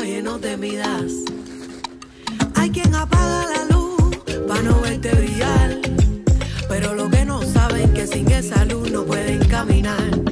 oye, no te midas. Hay quien apaga la luz para no verte brillar. Pero lo que no saben que sin esa luz no pueden caminar.